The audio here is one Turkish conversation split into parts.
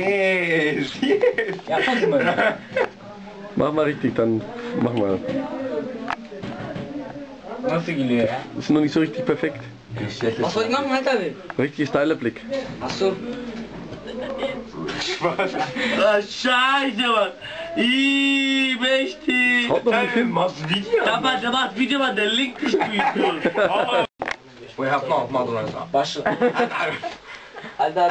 Yes, yes. Yapmadım öyle. Mach mal richtig, dann mach mal. Nasıl gülüyor ya? Das ist noch nicht so richtig perfekt. Was soll ich machen, Alter? Richtig steiler Blick. Achso. Spaß. Ah, scheiße, Mann. Ih, mächtig. Haut noch Sen Film. machst Video. Da war, da das Video, war der Link nicht gut. We have not McDonald's. Alter,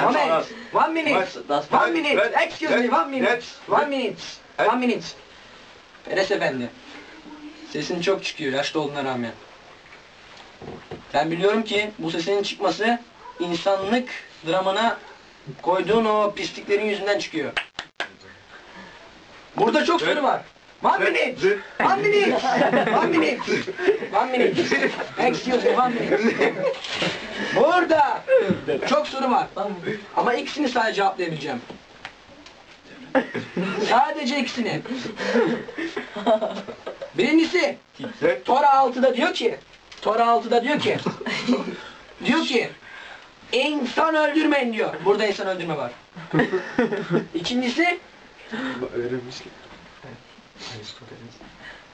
one minute. One minute. One Excuse me, one minute. One minute. One minute. Enes Efendi. Sesin çok çıkıyor yaşlı olduğuna rağmen. Ben biliyorum ki bu sesinin çıkması insanlık dramına koyduğun o pisliklerin yüzünden çıkıyor. Burada çok soru var. One minute. One minute. One minute. One minute. Excuse me, one minute. Burada çok soru var. Ama ikisini sadece cevaplayabileceğim. Sadece ikisini. Birincisi Tora 6'da diyor ki Tora 6'da diyor ki diyor ki insan öldürmeyin diyor. Burada insan öldürme var. İkincisi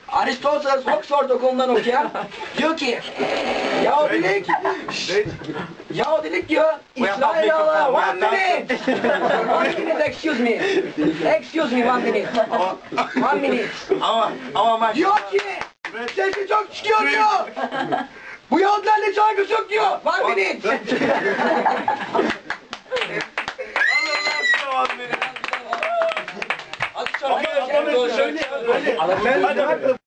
Aristoteles. Oxford okulundan okuyan. Diyor ki Yahudilik Yahudilik diyor İsrail Allah one minute. one minute excuse me. Excuse me one minute. One minute. Ama ama diyor ki sesi çok çıkıyor diyor. Bu Yahudilerle saygısı yok diyor. One minute Ama adamı söyle.